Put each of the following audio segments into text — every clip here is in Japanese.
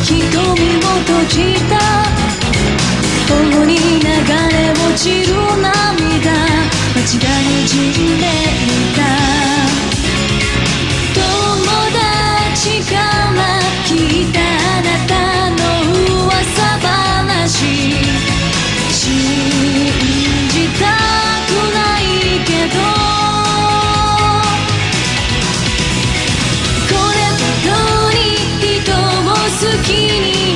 瞳を閉じた。共に流れ落ちる涙。間違い縮んでいるを好きに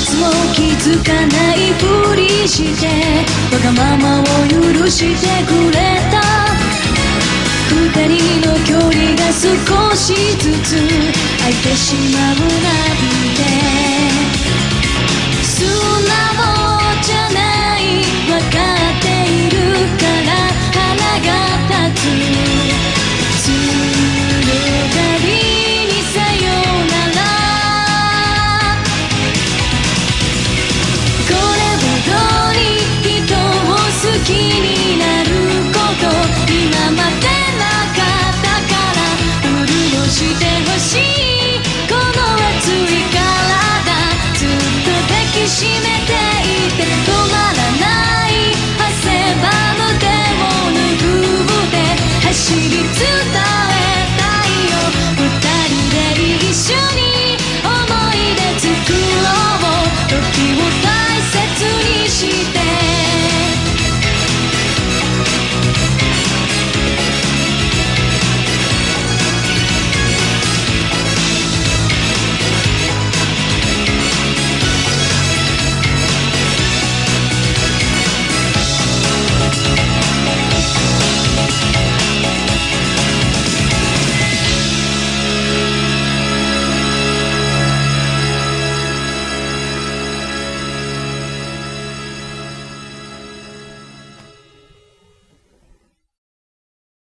つも気づかないふりしてわがままを許してくれた。二人の距離が少しずつ空いてしまうなんて。素直じゃないわかしめて